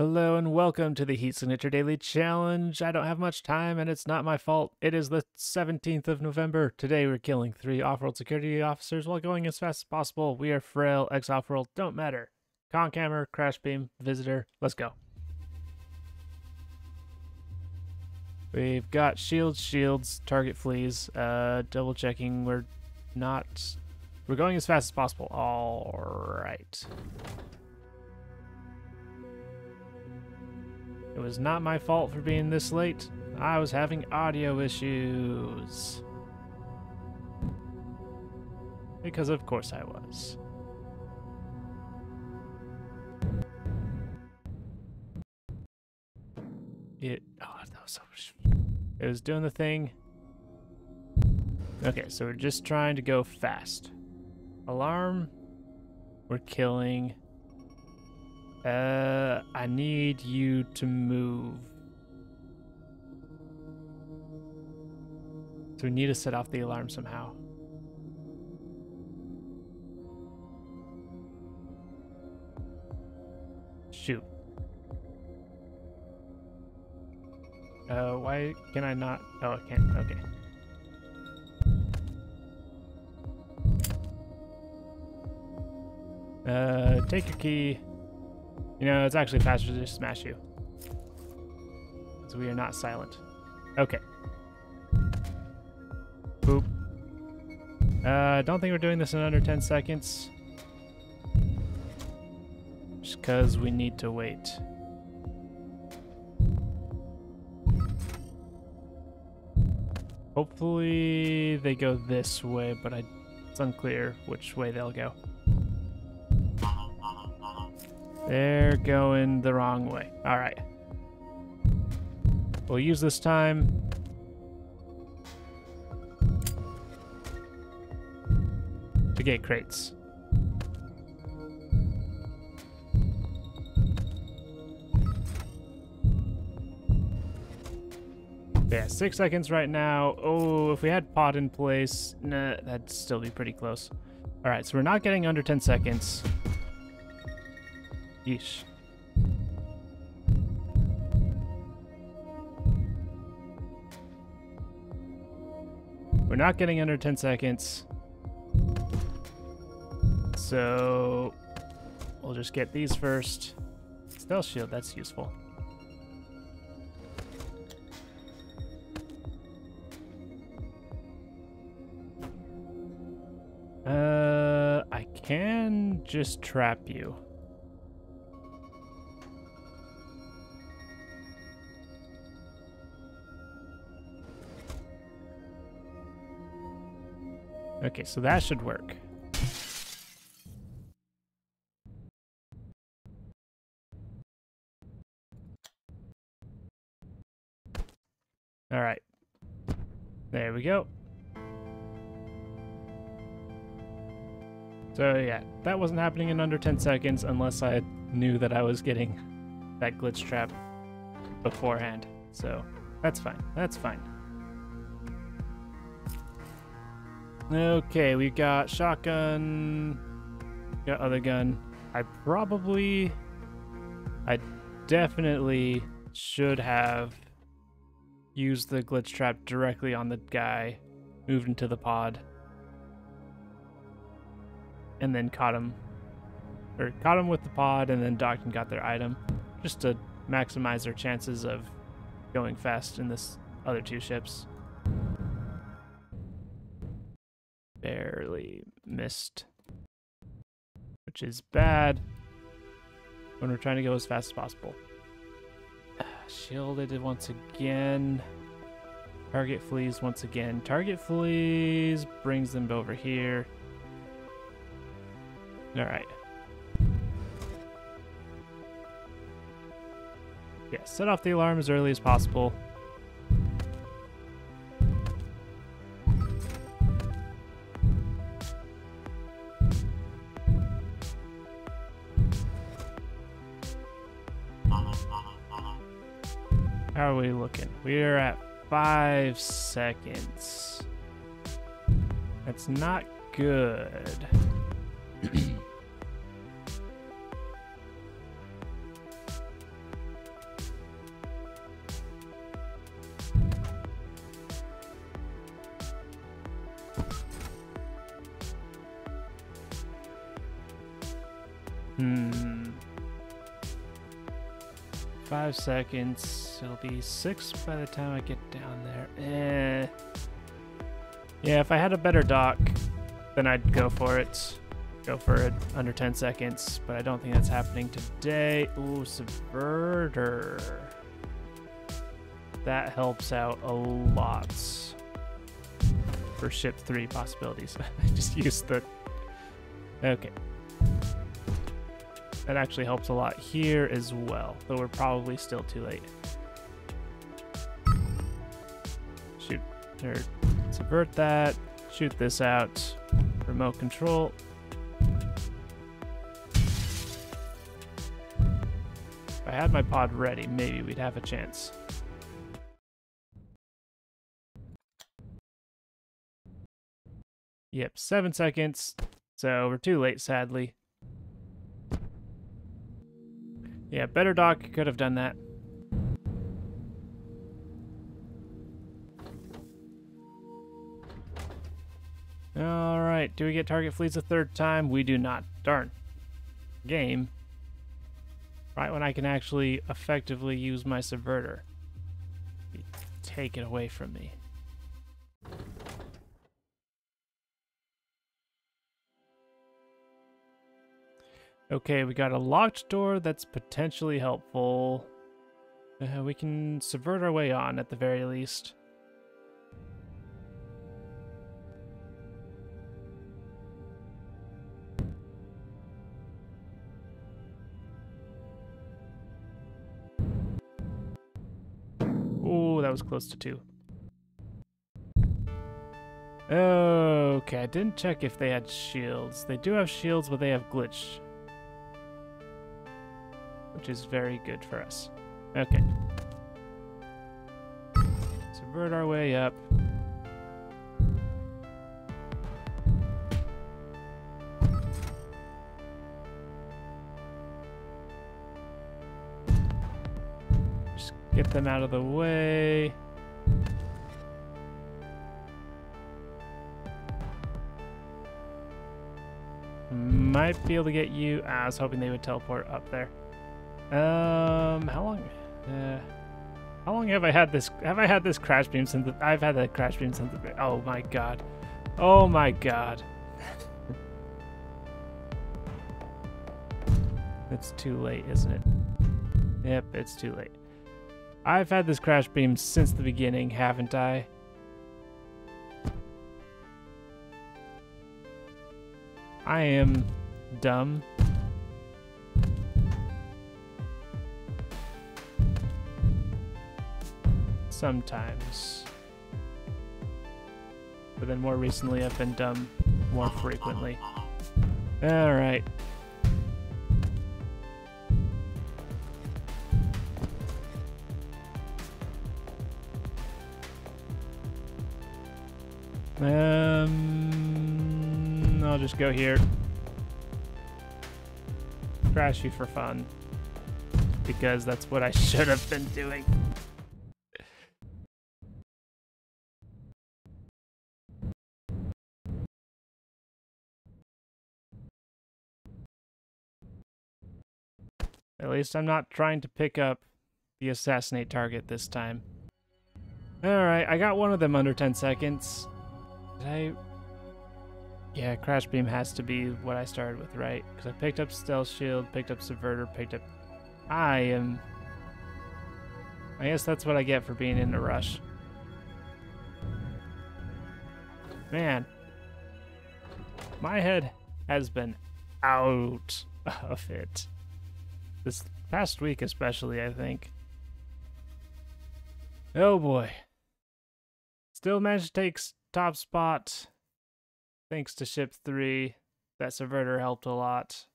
Hello and welcome to the Heat Signature Daily Challenge. I don't have much time and it's not my fault. It is the 17th of November. Today we're killing three off-world security officers while going as fast as possible. We are frail, ex-off-world, don't matter. Concammer, crash beam, visitor, let's go. We've got shields, shields, target flees, uh, double checking we're not, we're going as fast as possible. All It was not my fault for being this late. I was having audio issues. Because of course I was. It oh that was so it was doing the thing. Okay, so we're just trying to go fast. Alarm. We're killing. Uh, I need you to move. So we need to set off the alarm somehow. Shoot. Uh, why can I not? Oh, I can't. Okay. Uh, take your key. You know, it's actually faster to just smash you. We are not silent. Okay. Boop. Uh, I don't think we're doing this in under 10 seconds. Just because we need to wait. Hopefully they go this way, but I, it's unclear which way they'll go. They're going the wrong way. All right. We'll use this time. To get crates. Yeah, six seconds right now. Oh, if we had pot in place, nah, that'd still be pretty close. All right, so we're not getting under 10 seconds. We're not getting under 10 seconds. So we'll just get these first. Stealth shield, that's useful. Uh, I can just trap you. Okay, so that should work. All right. There we go. So yeah, that wasn't happening in under 10 seconds unless I knew that I was getting that glitch trap beforehand. So that's fine. That's fine. Okay, we've got shotgun, got other gun. I probably, I definitely should have used the glitch trap directly on the guy, moved into the pod, and then caught him, or caught him with the pod, and then docked and got their item, just to maximize their chances of going fast in this other two ships. Barely missed, which is bad when we're trying to go as fast as possible. Shielded once again. Target flees once again. Target flees, brings them over here. All right. Yeah, set off the alarm as early as possible. How are we looking? We're at five seconds. That's not good. hmm. Five seconds. It'll be six by the time I get down there. Eh. Yeah, if I had a better dock, then I'd go for it. Go for it under 10 seconds, but I don't think that's happening today. Ooh, Subverter. That helps out a lot for ship 3 possibilities. I just used the... Okay. That actually helps a lot here as well, though we're probably still too late. Or subvert that. Shoot this out. Remote control. If I had my pod ready, maybe we'd have a chance. Yep, seven seconds. So we're too late, sadly. Yeah, better dock could have done that. Alright, do we get target fleets a third time? We do not. Darn. Game. Right when I can actually effectively use my subverter. Take it away from me. Okay, we got a locked door that's potentially helpful. Uh, we can subvert our way on at the very least. Was close to two. Okay, I didn't check if they had shields. They do have shields, but they have glitch which is very good for us. Okay. Subvert our way up. Get them out of the way. Might be able to get you. Ah, I was hoping they would teleport up there. Um, how long? Uh, how long have I had this? Have I had this crash beam since? The, I've had that crash beam since. The, oh my god! Oh my god! it's too late, isn't it? Yep, it's too late. I've had this crash beam since the beginning, haven't I? I am dumb. sometimes. But then more recently I've been dumb more frequently. Alright. Um, I'll just go here. Crash you for fun. Because that's what I should have been doing. At least I'm not trying to pick up the assassinate target this time. Alright, I got one of them under 10 seconds. Did I... Yeah, Crash Beam has to be what I started with, right? Because I picked up Stealth Shield, picked up Subverter, picked up... I am... I guess that's what I get for being in a rush. Man. My head has been out of it. This past week, especially, I think. Oh boy. Still managed to take top spot. Thanks to ship 3. That subverter helped a lot.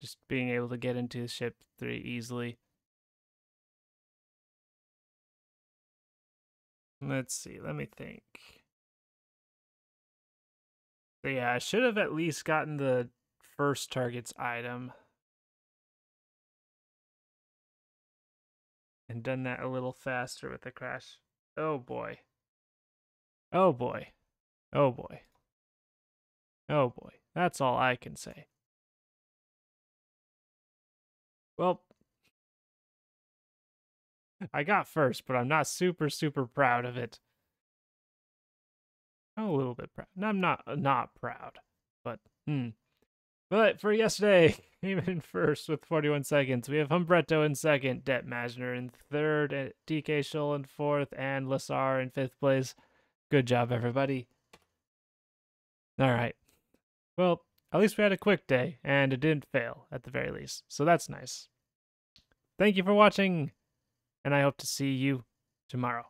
Just being able to get into ship 3 easily. Let's see, let me think. Yeah, I should have at least gotten the first target's item. and done that a little faster with the crash. Oh boy. Oh boy. Oh boy. Oh boy. That's all I can say. Well, I got first, but I'm not super, super proud of it. I'm a little bit proud. I'm not uh, not proud, but hmm. But for yesterday, came in first with 41 seconds. We have Humbretto in second, Det Majner in third, DK Scholl in fourth, and Lasar in fifth place. Good job, everybody. All right. Well, at least we had a quick day, and it didn't fail at the very least. So that's nice. Thank you for watching, and I hope to see you tomorrow.